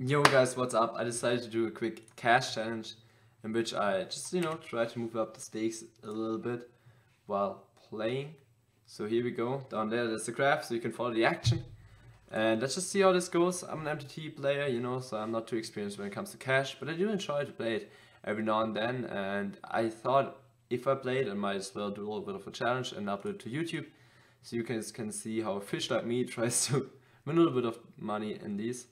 Yo guys, what's up? I decided to do a quick cash challenge in which I just, you know, try to move up the stakes a little bit while playing. So here we go. Down there, there's the graph, so you can follow the action. And let's just see how this goes. I'm an MTT player, you know, so I'm not too experienced when it comes to cash, but I do enjoy to play it every now and then. And I thought if I played, I might as well do a little bit of a challenge and upload to YouTube. So you guys can see how a fish like me tries to win a little bit of money in these.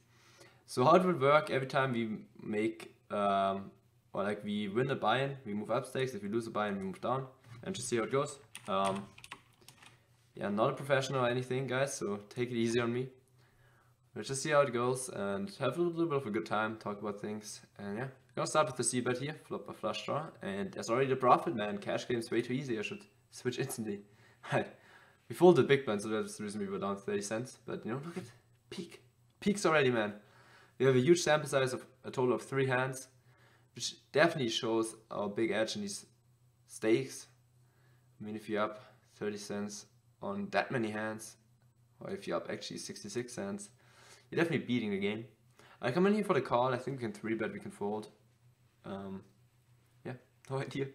So how it will work every time we make um, or like we win a buy-in, we move up stakes. If we lose a buy-in, we move down, and just see how it goes. Um, yeah, not a professional or anything, guys. So take it easy on me. Let's just see how it goes and have a little bit of a good time, talk about things, and yeah. Gonna start with the C bet here, flop a flush draw, and there's already the profit, man. Cash game's way too easy. I should switch instantly. we folded big blind, so that's the reason we were down 30 cents. But you know, look at peak, peaks already, man. We have a huge sample size of a total of three hands, which definitely shows our big edge in these stakes. I mean, if you're up 30 cents on that many hands, or if you're up actually 66 cents, you're definitely beating the game. I come in here for the call. I think we can 3-bet, we can fold. Um, yeah, no idea.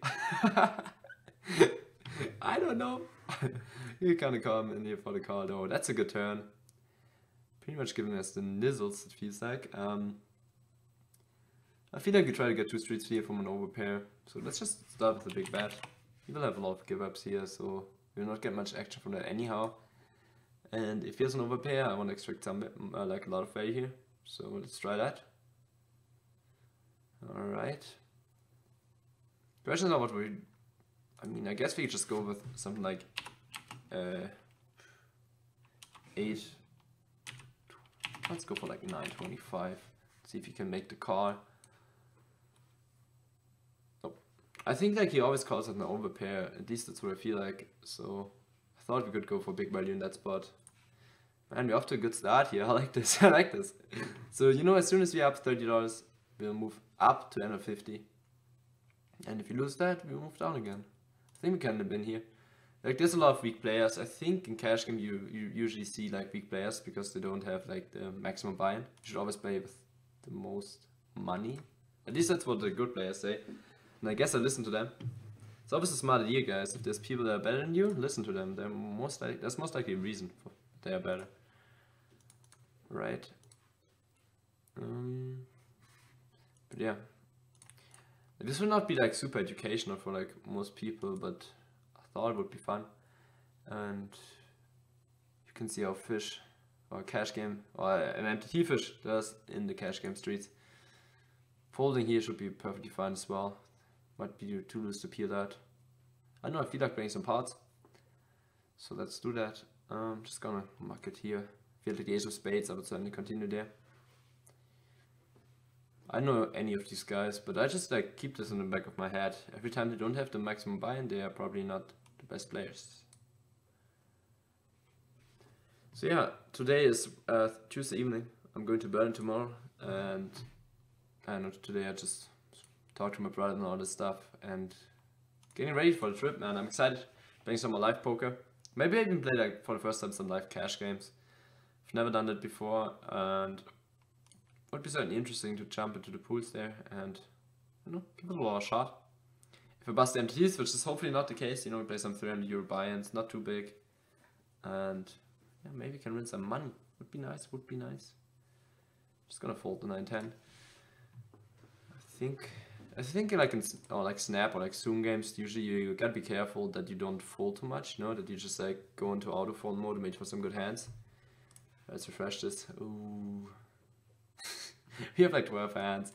I don't know. you kind of come in here for the call though. That's a good turn pretty much giving us the nizzles, it feels like. Um, I feel like we try to get two streets here from an overpair. So let's just start with the big bet. We will have a lot of give ups here, so we'll not get much action from that anyhow. And if here's an overpair, I want to extract some, uh, like a lot of value here. So let's try that. Alright. Question is what we... I mean, I guess we just go with something like... Uh, 8 Let's go for like 925. See if he can make the call. Oh. I think like he always calls it an overpair. At least that's what I feel like. So I thought we could go for big value in that spot. Man, we're off to a good start here. I like this. I like this. So you know, as soon as we up $30, we'll move up to end of 50. And if you lose that, we move down again. I think we can have been here. Like there's a lot of weak players. I think in cash game you, you usually see like weak players because they don't have like the maximum buy-in. You should always play with the most money. At least that's what the good players say. And I guess I listen to them. It's always a smart idea, guys. If there's people that are better than you, listen to them. They're most like that's most likely a reason for they are better. Right. Um, but yeah. This will not be like super educational for like most people, but thought it would be fun. And you can see how fish or cash game or an MTT fish does in the cash game streets. Folding here should be perfectly fine as well. Might be too loose to peel that. I know I feel like playing some parts. So let's do that. I'm just gonna mark it here. Feel like the ace of spades, I would certainly continue there. I don't know any of these guys, but I just like keep this in the back of my head. Every time they don't have the maximum buy-in, they are probably not best players. So yeah, today is uh, Tuesday evening. I'm going to Berlin tomorrow, and I know today I just talked to my brother and all this stuff, and getting ready for the trip, man. I'm excited playing some more live poker. Maybe I even play like for the first time some live cash games. I've never done that before, and would be certainly interesting to jump into the pools there and you know give it a little shot if I bust MTTs, which is hopefully not the case, you know, we play some 300 euro buy-ins, not too big. And yeah, maybe can win some money. Would be nice, would be nice. Just gonna fold the 910. I think, I think like in or oh, like Snap or like Zoom games, usually you, you gotta be careful that you don't fold too much, you know, that you just like go into auto fold mode and wait for some good hands. Let's refresh this. Ooh. we have like 12 hands.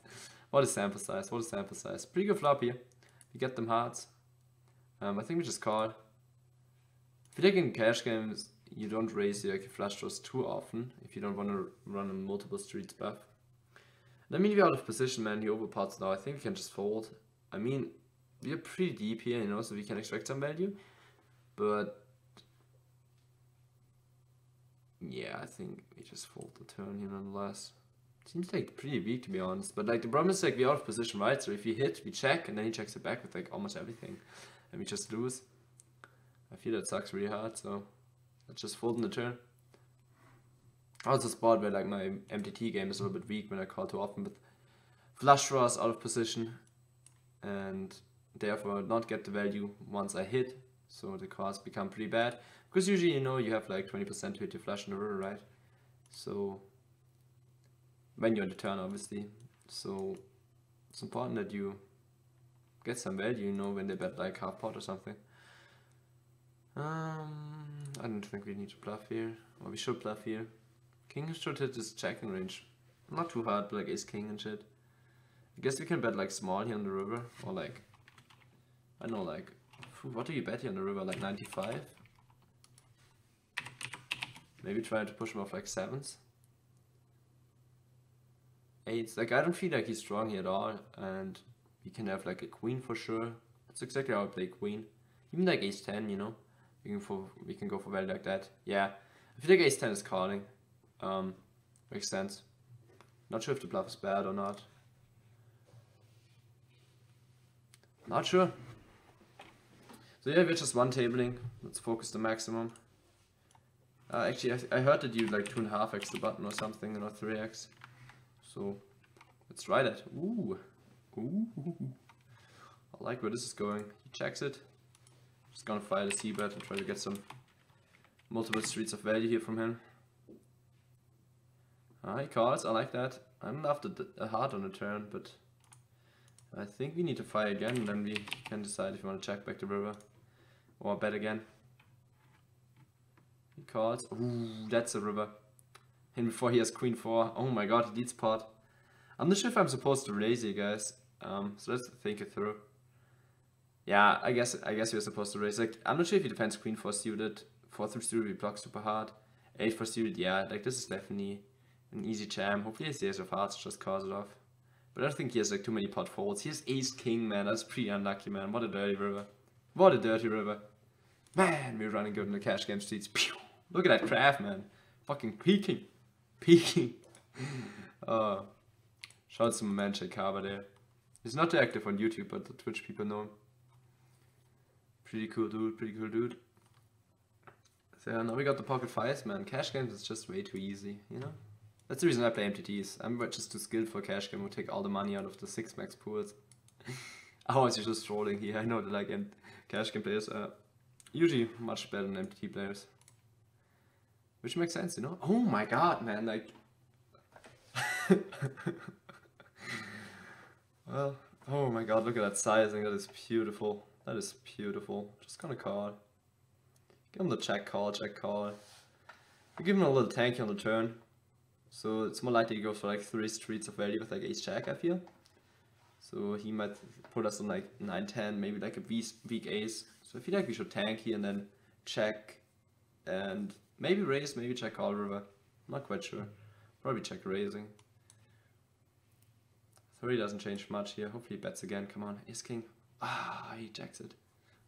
What is sample size? What is sample size? Pretty good flop here. You get them hearts. Um, I think we just call. If you're taking cash games, you don't raise your flush draws too often if you don't want to run a multiple streets buff. I mean, we're out of position, man. He overpots now. I think we can just fold. I mean, we're pretty deep here, you know, so we can extract some value. But yeah, I think we just fold the turn here nonetheless. Seems like pretty weak to be honest. But like the problem is like we're out of position, right? So if we hit, we check, and then he checks it back with like almost everything. And we just lose. I feel that sucks really hard, so let's just fold in the turn. Also spot where like my MTT game is a little bit weak when I call too often, but flush draws out of position and therefore not get the value once I hit. So the cards become pretty bad. Because usually you know you have like 20% to hit your flush in the river, right? So when you're on the turn obviously. So it's important that you get some value, you know, when they bet like half pot or something. Um, I don't think we need to bluff here, or we should bluff here. King should hit this checking range. Not too hard, but like ace king and shit. I guess we can bet like small here on the river, or like, I know like, what do you bet here on the river, like 95? Maybe try to push him off like sevens. Eights, like I don't feel like he's strong here at all, and we can have like a queen for sure. That's exactly how I play queen. Even like ace 10, you know? We can, for, we can go for value like that. Yeah, I feel like ace 10 is calling. Um, makes sense. Not sure if the bluff is bad or not. Not sure. So yeah, we're just one tabling. Let's focus the maximum. Uh, actually, I, I heard that you like two and a half x the button or something, or three x. So let's try that. Ooh, ooh. I like where this is going. He checks it. Just gonna fire the c-bet and try to get some multiple streets of value here from him. He calls. I like that. I'm after a heart on the turn, but I think we need to fire again, and then we can decide if we want to check back the river or bet again. He calls. Ooh, that's a river. And before he has queen 4. Oh my god, he leads pot. I'm not sure if I'm supposed to raise here, guys. Um, so let's think it through. Yeah, I guess I guess you're supposed to raise. Like, I'm not sure if he defends queen 4 suited. 4 through suited, we block super hard. 8 4 suited, yeah, like this is definitely an easy jam. Hopefully his ace of hearts just calls it off. But I think he has like too many pot folds. He has ace king, man. That's pretty unlucky, man. What a dirty river. What a dirty river. Man, we're running good in the cash game streets. Pew! Look at that craft, man. Fucking peeking. Peeking. uh, shout out to my man there. He's not too active on YouTube, but the Twitch people know him. Pretty cool dude, pretty cool dude. So yeah, now we got the pocket fives, man. Cash games is just way too easy, you know? That's the reason I play MTTs. I'm just too skilled for cash game. We take all the money out of the six max pools. I you're just trolling here. I know that like cash game players are usually much better than MTT players, which makes sense, you know. Oh my god, man! Like, well, oh my god, look at that sizing. That is beautiful. That is beautiful. Just gonna call. Give him the check call, check call. We give him a little tanky on the turn. So it's more likely to go for like three streets of value with like ace check, I feel. So he might put us on like 9-10, maybe like a weak ace. So I feel like we should tank here and then check and maybe raise, maybe check call river. not quite sure. Probably check raising. Three doesn't change much here. Hopefully he bets again. Come on, ace king. Ah, he checks it.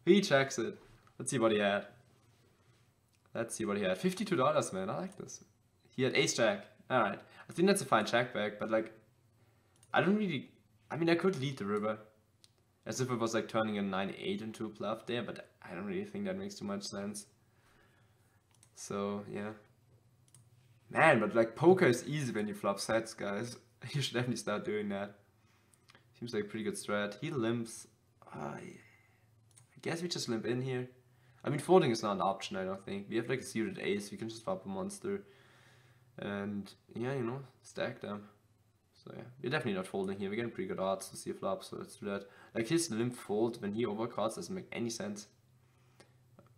He checks it. Let's see what he had. Let's see what he had. $52, man. I like this. He had ace jack. Alright. I think that's a fine check back, but like, I don't really, I mean, I could lead the river. As if it was like turning a 9-8 into a bluff there, but I don't really think that makes too much sense. So, yeah. Man, but like poker is easy when you flop sets, guys. You should definitely start doing that. Seems like a pretty good strat. He limps. Uh, I guess we just limp in here. I mean, folding is not an option, I don't think. We have like a suited ace, we can just flop a monster and yeah, you know, stack them. So yeah, we're definitely not folding here. We're getting pretty good odds to see a flop, so let's do that. Like his limp fold when he overcards doesn't make any sense.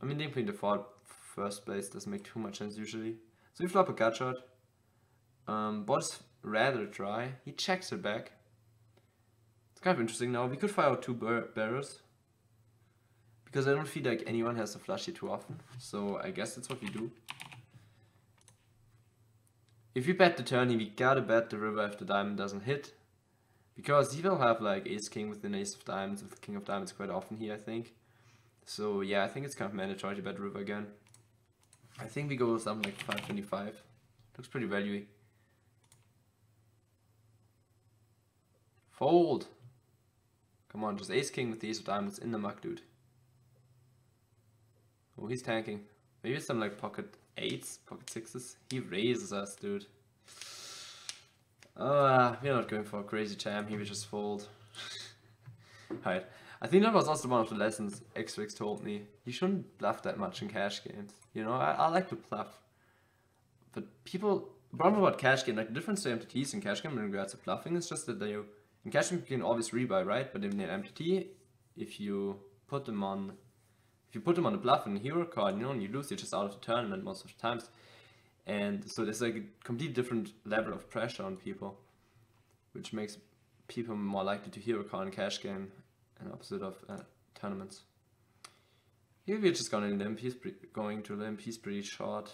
I mean, limping the default first place doesn't make too much sense usually. So we flop a gut shot. Um, bot's rather dry. He checks it back. It's kind of interesting now. We could fire out two bar barrels. Because I don't feel like anyone has a flush here too often. So I guess that's what we do. If you bet the turn, we gotta bet the river if the diamond doesn't hit. Because he will have like ace king with an ace of diamonds with king of diamonds quite often here, I think. So yeah, I think it's kind of mandatory to bet river again. I think we go with something like 525. Looks pretty valuey. Fold! Come on, just ace king with the ace of diamonds in the muck, dude. Oh, he's tanking. Maybe some like pocket eights, pocket sixes. He raises us, dude. Uh, we're not going for a crazy jam, he will just fold. Alright. I think that was also one of the lessons Xrix told me. You shouldn't bluff that much in cash games. You know, I, I like to bluff. But people, the problem about cash game, like the difference to MTTs in cash game in regards to bluffing is just that they, in cash game you can always rebuy, right? But in an MTT, if you put them on, if you put them on a bluff and a hero card, you know, and you lose, you're just out of the tournament most of the times. And so there's like a completely different level of pressure on people, which makes people more likely to hero card in cash game and opposite of uh, tournaments. Here we're just gonna limp, he's going to limp, he's pretty short.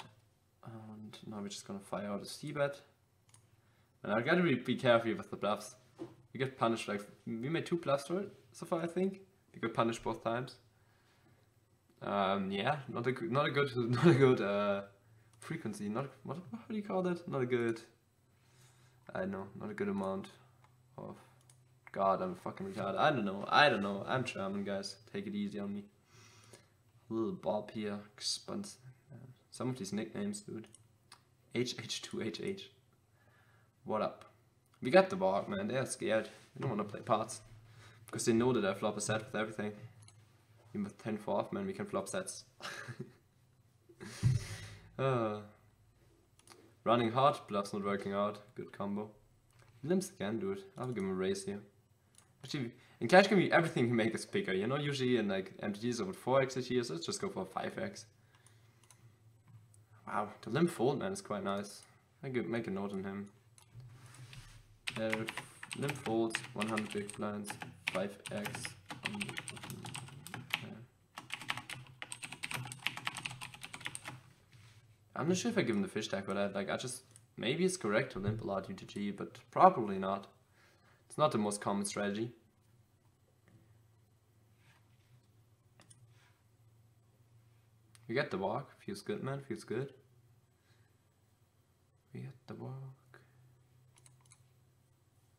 And now we're just gonna fire out a C-bet. And I gotta be, be careful with the bluffs. We get punished like, we made two bluffs it so far I think. We got punished both times. Um, yeah, not a, not a good, not a good, uh, frequency, not what, what do you call that? Not a good. I don't know, not a good amount of. God, I'm fucking retarded. I don't know. I don't know. I'm German, guys. Take it easy on me. Little Bob here. Some of these nicknames, dude. HH2HH. What up? We got the Borg, man. They're scared. They don't want to play parts. Because they know that I flop a set with everything. Even with 10 4 off, man, we can flop sets. Uh, running hard, bluff's not working out. Good combo. Limps again, dude. I'll give him a raise here. Actually, in cash game, everything you make is bigger. You know, usually in like MTTs over 4x here, so let's just go for 5x. Wow, the limp fold, man, is quite nice. I could make a note on him. Uh, limp folds, 100 big blinds, 5x. I'm not sure if I give him the fish tag for that. Like, I just maybe it's correct to limp a lot UTG, but probably not. Not the most common strategy. We get the walk. Feels good, man. Feels good. We get the walk.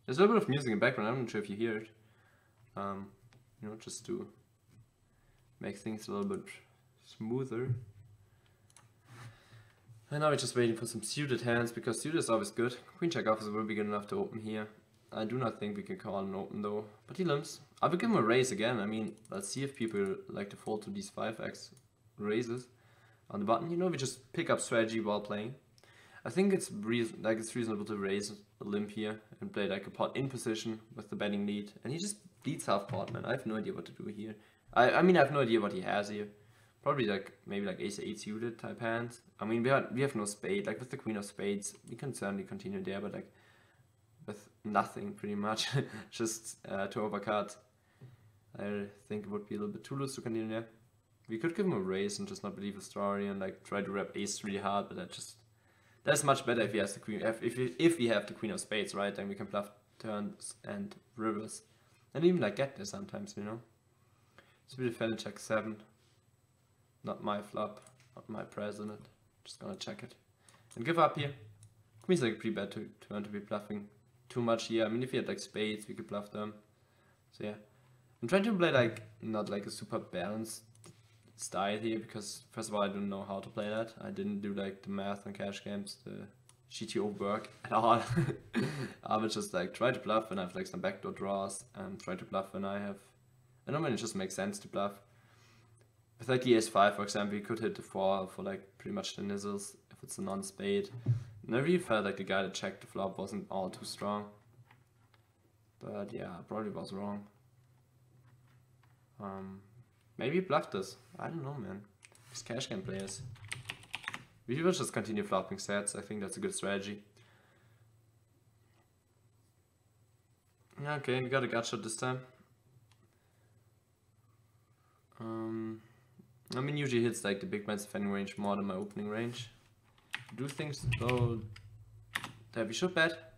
There's a little bit of music in the background. I'm not sure if you hear it. Um, you know, just to make things a little bit smoother. And now we're just waiting for some suited hands, because suited is always good. Queen check offers will be good enough to open here. I do not think we can call an open though, but he limps. I will give him a raise again. I mean, let's see if people like to fall to these 5x raises on the button. You know, we just pick up strategy while playing. I think it's like it's reasonable to raise a limp here and play like a pot in position with the betting lead. And he just leads half pot, man. I have no idea what to do here. I, I mean, I have no idea what he has here. Probably like maybe like ace eight suited type hands. I mean we have we have no spade. Like with the queen of spades, we can certainly continue there, but like with nothing pretty much, just uh, to overcut. I think it would be a little bit too loose to continue there. We could give him a raise and just not believe the story and like try to rep ace really hard, but that just that's much better if he has the queen. If if if we have the queen of spades, right? Then we can bluff turns and rivers, and even like get there sometimes, you know. So we defend check seven. Not my flop, not my president. Just gonna check it. And give up here. Queen's like pretty bad to turn to be bluffing too much here. I mean if you had like spades we could bluff them. So yeah. I'm trying to play like not like a super balanced style here because first of all I don't know how to play that. I didn't do like the math on cash games, the GTO work at all. I would just like try to bluff when I have like some backdoor draws and try to bluff when I have I know when it just makes sense to bluff with like the ace5 for example, you could hit the 4 for like pretty much the nizzles if it's a non-spade. And I really felt like the guy that checked the flop wasn't all too strong. But yeah, probably was wrong. Um, maybe bluffed us. I don't know, man. These cash game players. We will just continue flopping sets. I think that's a good strategy. Okay, we got a gut shot this time. Um, I mean, usually hits like the big man's defending range more than my opening range. Do things though that we should bet.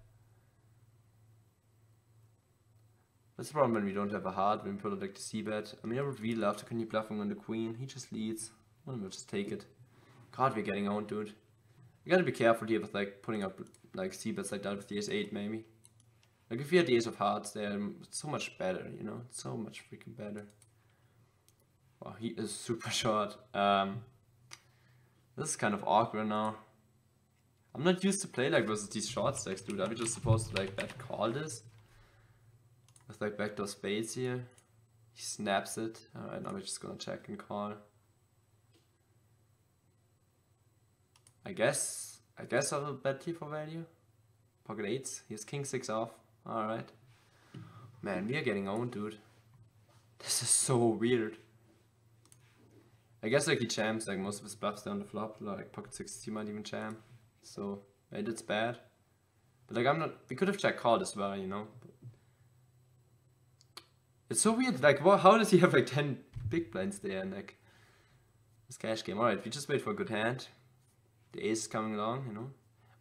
That's the problem when we don't have a heart, when we put it like the c-bet. I mean, I would really love to continue bluffing on the queen. He just leads. Well, we'll just take it. God, we're getting owned, dude. You gotta be careful here with like putting up like c-bets like that with the ace-8 maybe. Like if you had the ace of hearts, they're so much better, you know? so much freaking better. Wow, he is super short. Um, This is kind of awkward now. I'm not used to play like versus these short stacks, dude. Are we just supposed to like bet call this? With like backdoor spades here. He snaps it. Alright, now we're just gonna check and call. I guess I guess I'll bet here for value. Pocket eights. He has king six off. Alright. Man, we are getting owned, dude. This is so weird. I guess like he jams like most of his bluffs down the flop, like pocket six he might even jam. So maybe it's bad. But like I'm not we could have checked called as well, you know. It's so weird, like what how does he have like ten big blinds there and like this cash game? Alright, we just wait for a good hand. The ace is coming along, you know.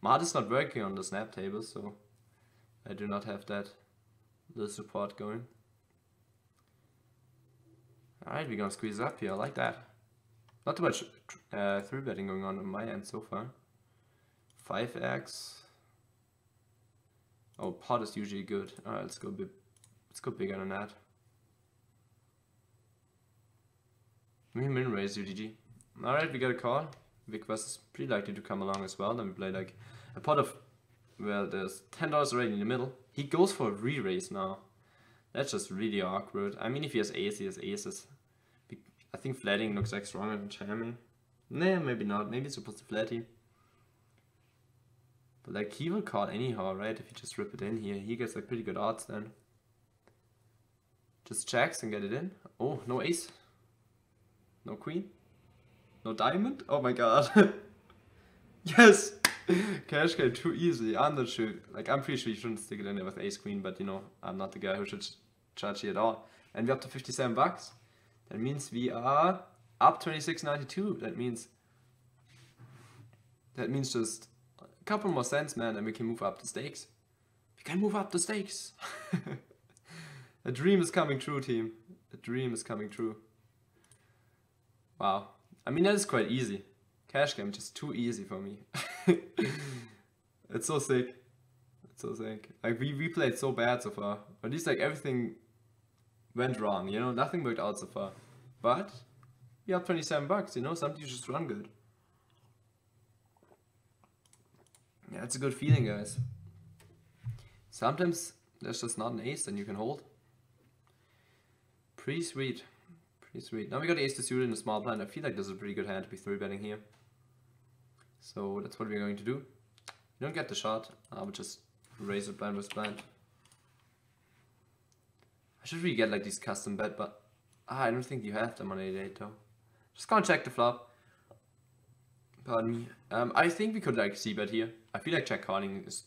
My heart is not working on the snap table, so I do not have that little support going. Alright, we're gonna squeeze up here, I like that. Not too much uh, 3 betting going on on my end so far. 5x. Oh, pot is usually good. Alright, let's go a bit, let's go bigger than that. We min raise UTG. Alright, we got a call. Vic is pretty likely to come along as well. Then we play like a pot of, well, there's $10 already in the middle. He goes for a re-raise now. That's just really awkward. I mean, if he has ace, he has aces. I think flatting looks like stronger than jamming. Nah, maybe not. Maybe it's supposed to flatty. But like, he will call anyhow, right? If you just rip it in here. He gets like pretty good odds then. Just checks and get it in. Oh, no ace. No queen. No diamond? Oh my god. yes! Cash game too easy. I'm not sure. Like, I'm pretty sure you shouldn't stick it in there with ace queen, but you know, I'm not the guy who should charge you at all. And we're up to 57 bucks. That means we are up 26.92. That means that means just a couple more cents, man, and we can move up the stakes. We can move up the stakes. a dream is coming true, team. A dream is coming true. Wow. I mean, that is quite easy. Cash game just too easy for me. it's so sick. It's so sick. Like we, we played so bad so far. At least like everything went wrong, you know, nothing worked out so far. But we have 27 bucks, you know, sometimes you just run good. Yeah, it's a good feeling, guys. Sometimes there's just not an ace and you can hold. Pretty sweet. Pretty sweet. Now we got ace to suit in a small blind. I feel like this is a pretty good hand to be 3 betting here. So that's what we're going to do. You don't get the shot. I would just raise it blind with blind. I should really get like these custom bet, but ah, I don't think you have them on 88 though. Just gonna check the flop. Pardon me. Um, I think we could like c-bet here. I feel like check calling is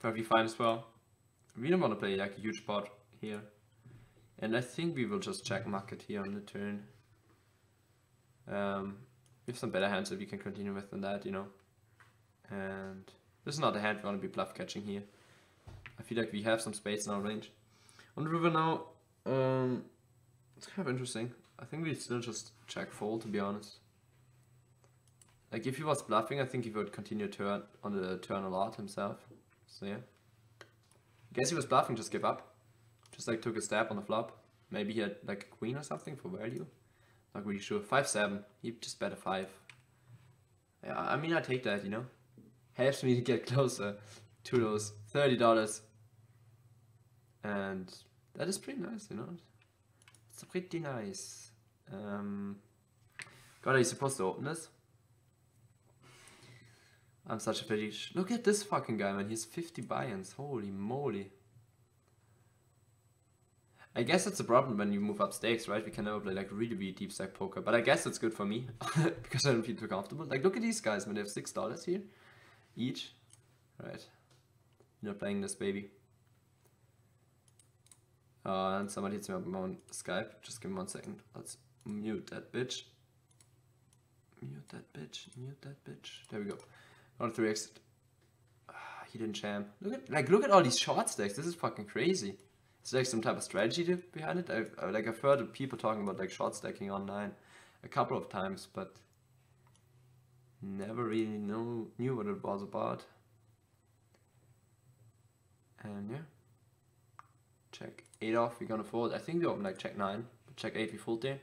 perfectly fine as well. We don't want to play like a huge pot here. And I think we will just check market here on the turn. Um, we have some better hands that we can continue with than that, you know. And this is not a hand we want to be bluff catching here. I feel like we have some space in our range. On the river now, um, it's kind of interesting. I think we still just check fold to be honest. Like if he was bluffing, I think he would continue turn on the turn a lot himself. So yeah. I guess he was bluffing, just give up. Just like took a stab on the flop. Maybe he had like a queen or something for value. Not really sure. 5-7. He just bet a 5. Yeah, I mean I take that, you know. Helps me to get closer to those $30 and that is pretty nice, you know. It's pretty nice. Um, God, are you supposed to open this? I'm such a fetish. Look at this fucking guy, man. He's 50 buy-ins. Holy moly. I guess it's a problem when you move up stakes, right? We can never play like really, really deep stack poker. But I guess it's good for me because I don't feel too comfortable. Like, look at these guys, man. They have $6 here each. Right. You're playing this baby. Uh, and somebody hits me up on Skype. Just give me one second. Let's mute that bitch. Mute that bitch. Mute that bitch. There we go. On three exit. Ah, he didn't jam. Look at like look at all these short stacks. This is fucking crazy. Is there like some type of strategy behind it? I've, uh, like I've heard people talking about like short stacking online a couple of times, but never really know knew what it was about. And yeah. Check 8 off, we're gonna fold. I think we open like check 9, check 8 we fold there.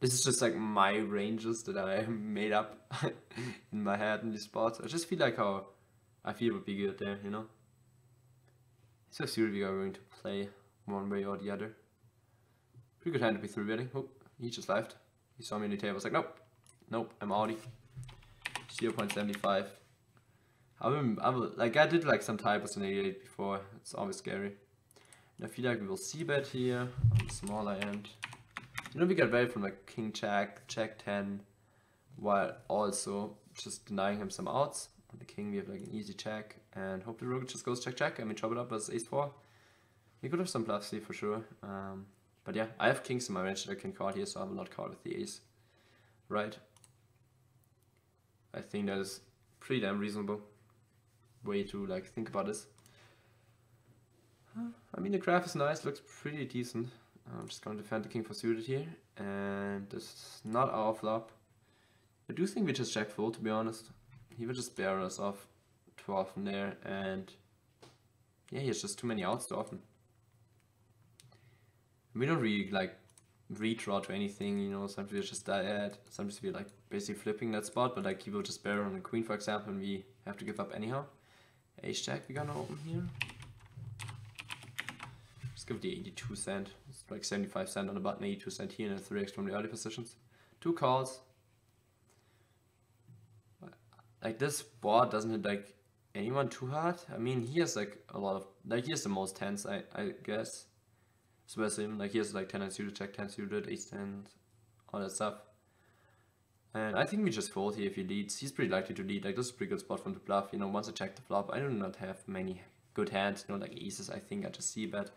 This is just like my ranges that I made up in my head in these spots. I just feel like how I feel would be good there, you know? So seriously we are going to play one way or the other. Pretty good hand to be through betting. Oh, he just left. He saw me on the table. I was like, nope, nope, I'm outie. 0.75. I will, I will, like I did like some typos in 88 before. It's always scary. And I feel like we will c-bet here on the smaller end. You know, we got value from like king check, check 10, while also just denying him some outs. On the king, we have like an easy check, and hope the rook just goes check check, and we chop it up as ace 4. We could have some bluffs here for sure. Um, but yeah, I have kings in my range that I can call here, so I will not call with the ace. Right? I think that is pretty damn reasonable way to like think about this. I mean the graph is nice, looks pretty decent. I'm just gonna defend the king for suited here, and this is not our flop. I do think we just check full to be honest. He will just bear us off too often there, and yeah, he has just too many outs too often. We don't really like redraw to anything, you know, sometimes we just dead, sometimes we're like basically flipping that spot, but like he will just bear on the queen for example and we have to give up anyhow. Ace jack we're gonna open here. Give the 82 cent. It's like 75 cent on the button, 82 cent here and 3x from the early positions. Two calls. Like this board doesn't hit like anyone too hard. I mean he has like a lot of like he has the most tens I, I guess. Especially like he has like 10 and suited, check 10 suited, ace 10, all that stuff. And I think we just fold here if he leads. He's pretty likely to lead. Like this is a pretty good spot him to bluff. You know, once I check the flop, I do not have many good hands. You know, like aces. I think I just c-bet.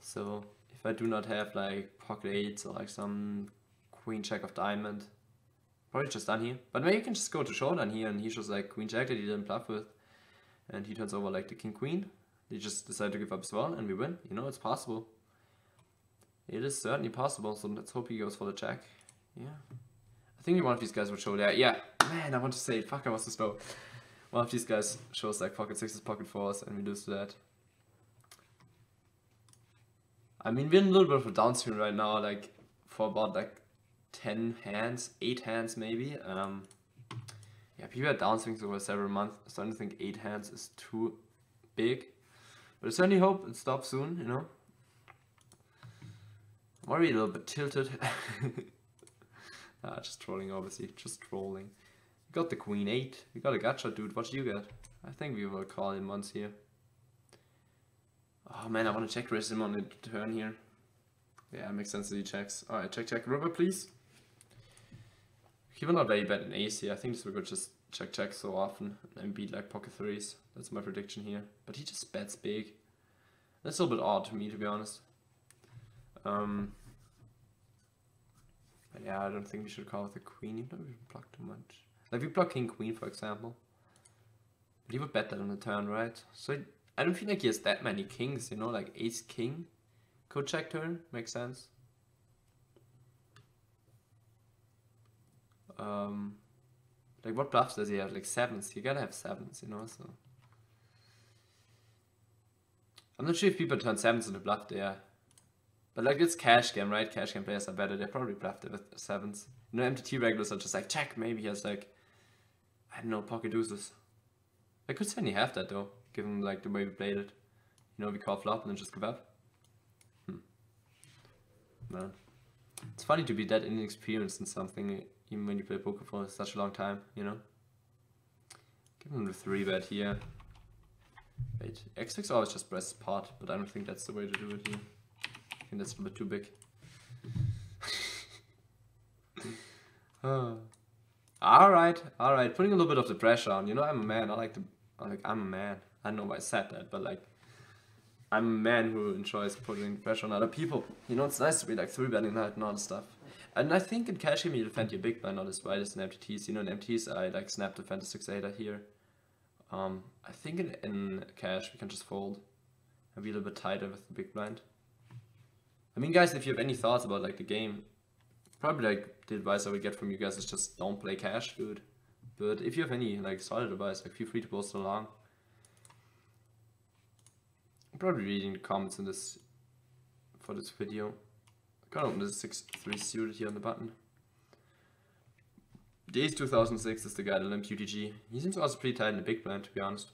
So if I do not have like pocket eights or like some queen check of diamond, probably just done here. But maybe you can just go to showdown here and he shows like queen jack that he didn't bluff with, and he turns over like the king queen. They just decide to give up as well, and we win. You know, it's possible. It is certainly possible. So let's hope he goes for the check. Yeah I think one of these guys would show that. Yeah, man, I want to say. Fuck, I was so slow. One of these guys shows like pocket sixes, pocket fours, and we lose to that. I mean, we're in a little bit of a downswing right now, like for about like 10 hands, 8 hands maybe. Um, yeah, people had downswings over several months, so I don't think 8 hands is too big. But I certainly hope it stops soon, you know. I'm already a little bit tilted. Ah, just trolling, obviously. Just trolling. We got the queen 8. We got a gacha, dude. What did you get? I think we will call in once here. Oh man, I want to check raise him on the turn here. Yeah, it makes sense that he checks. Alright, check, check. River, please. He will not very bad in ace here. I think this will go just check, check so often and beat like pocket threes. That's my prediction here. But he just bets big. That's a little bit odd to me, to be honest. Um, but yeah, I don't think we should call with the queen, even though we block too much. Like we block king queen, for example. But he would bet that on the turn, right? So I don't feel like he has that many kings, you know, like ace king. Could check turn, makes sense. Um, like what bluffs does he have? Like sevens. You gotta have sevens, you know. So I'm not sure if people turn sevens into bluff there. But like it's cash game, right? Cash game players are better. They probably bluffed it with sevens. You know, MTT regulars are just like check. Maybe he has like I don't know pocket deuces. I could certainly have that though, given like the way we played it. You know, we call flop and then just give up. Hmm. Man, it's funny to be that inexperienced in something, even when you play poker for such a long time. You know. Give him the three bet here. Wait, X6 always just press pot, but I don't think that's the way to do it here. I think that's a bit too big. alright, alright. Putting a little bit of the pressure on. You know, I'm a man. I like to. Like, I'm a man. I don't know why I said that, but like, I'm a man who enjoys putting pressure on other people. You know, it's nice to be like three betting night and all this stuff. And I think in cash you defend your big blind not as wide as in MTTs. You know, in MTTs I like snap defend the 6 8 here. Um, I think in, in cash we can just fold and be a little bit tighter with the big blind. I mean, guys, if you have any thoughts about like the game, probably like the advice I would get from you guys is just don't play cash, dude. But if you have any like solid advice, like feel free to post along. I'm probably reading the comments in this for this video. I Can't open the 6-3 suited here on the button. The Ace 2006 is the guy that limps UTG. He seems also pretty tight in the big blind, to be honest.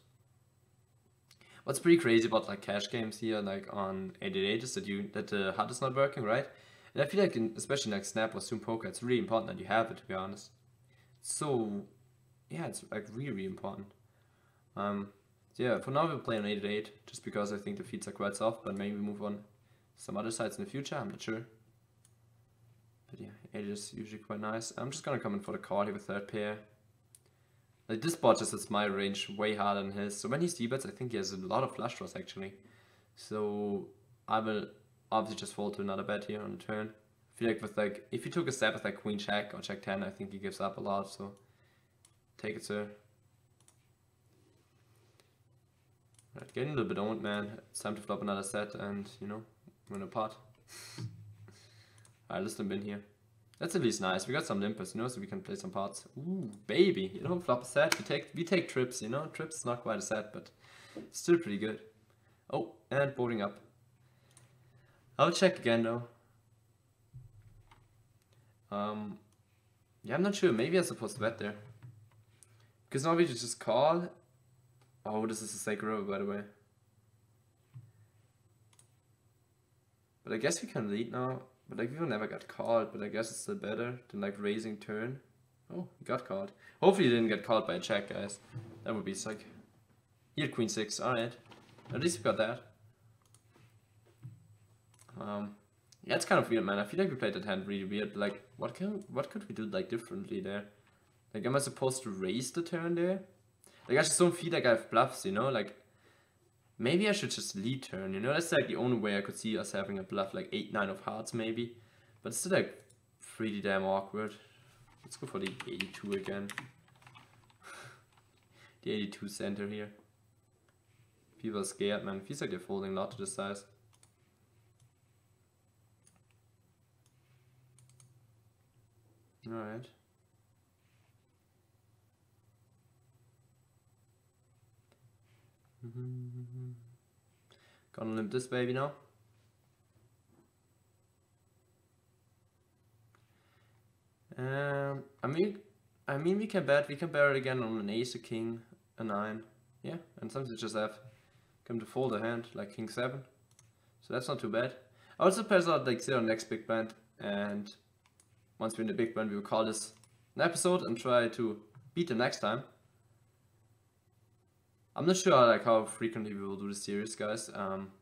What's pretty crazy about like cash games here, like on 888, is that you that the HUD is not working, right? And I feel like, in, especially like Snap or Zoom Poker, it's really important that you have it, to be honest. So, yeah, it's like really, really important. Um, yeah, for now we'll play on 888, just because I think the feeds are quite soft, but maybe we move on some other sides in the future, I'm not sure. But yeah, 8 is usually quite nice. I'm just gonna come in for the call here with third pair. Like this bot just hits my range way harder than his. So when he c-bets, I think he has a lot of flush draws actually. So I will obviously just fall to another bet here on the turn. I feel like with like, if he took a step with like queen check or check 10, I think he gives up a lot. So take it, sir. Right, getting a little bit owned, man. It's time to flop another set and, you know, win a pot. Alright, let's limp in here. That's at least nice. We got some limpers, you know, so we can play some pots. Ooh, baby. You know, flop a set. We take we take trips, you know. Trips not quite a set, but still pretty good. Oh, and boarding up. I'll check again though. Um, yeah, I'm not sure. Maybe I'm supposed to bet there. Because now we just call. Oh, this is a sacred river, by the way. But I guess we can lead now. But like, we never get called, but I guess it's still better than like raising turn. Oh, got called. Hopefully he didn't get called by a check, guys. That would be sick. He had queen 6, alright. At least we got that. Um, yeah, it's kind of weird, man. I feel like we played that hand really weird. Like, what can what could we do like differently there? Like, am I supposed to raise the turn there? Like, I just don't feel like I have bluffs, you know? Like, Maybe I should just lead turn, you know? That's like the only way I could see us having a bluff, like 8, 9 of hearts maybe. But it's still like pretty damn awkward. Let's go for the 82 again. the 82 center here. People are scared, man. Feels like they're folding a lot to this size. Alright. Gonna limp this baby now. Um, I mean, I mean we can bet, we can bear it again on an ace, a king, a nine. Yeah, and sometimes just have come to fold a hand, like king seven. So that's not too bad. I also pass out like zero next big blind, and once we're in the big blind, we will call this an episode and try to beat them next time. I'm not sure like how frequently we will do this series, guys. Um,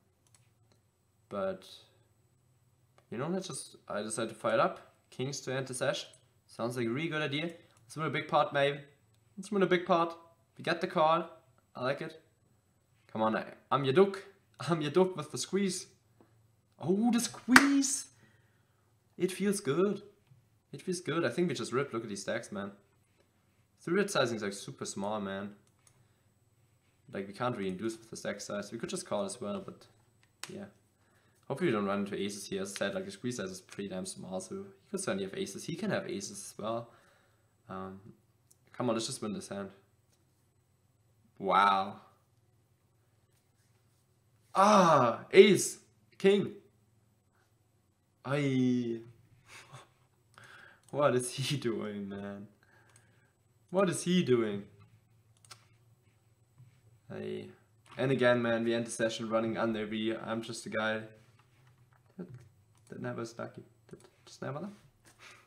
but you know, let's just I decided to fire it up. Kings to enter sesh. Sounds like a really good idea. Let's win a big pot, maybe. Let's win a big pot. We get the call. I like it. Come on, I'm your duck. I'm your duck with the squeeze. Oh, the squeeze! It feels good. It feels good. I think we just ripped. Look at these stacks, man. Three red sizing is like super small, man. Like we can't really induce with stack size. We could just call as well, but yeah. Hopefully we don't run into aces here. As I said, like the squeeze size is pretty damn small, so he could certainly have aces. He can have aces as well. Um, come on, let's just win this hand. Wow. Ah, ace, king. I. What is he doing, man? What is he doing? And again, man, we end the session running under V. I'm just a guy that, that never is lucky. That just never left.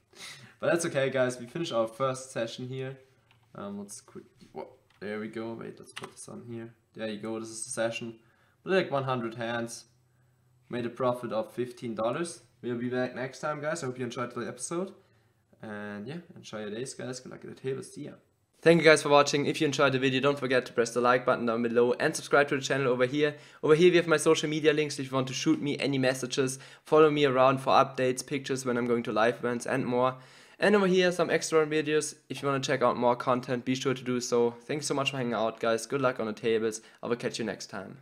but that's okay, guys. We finish our first session here. Um, let's quick. Whoa, there we go. Wait, let's put this on here. There you go. This is the session. Put like 100 hands. Made a profit of $15. We'll be back next time, guys. I hope you enjoyed the episode. And yeah, enjoy your days, guys. Good luck at the table. See ya. Thank you guys for watching. If you enjoyed the video, don't forget to press the like button down below and subscribe to the channel over here. Over here we have my social media links if you want to shoot me any messages. Follow me around for updates, pictures when I'm going to live events and more. And over here some extra videos. If you want to check out more content, be sure to do so. Thanks so much for hanging out guys. Good luck on the tables. I will catch you next time.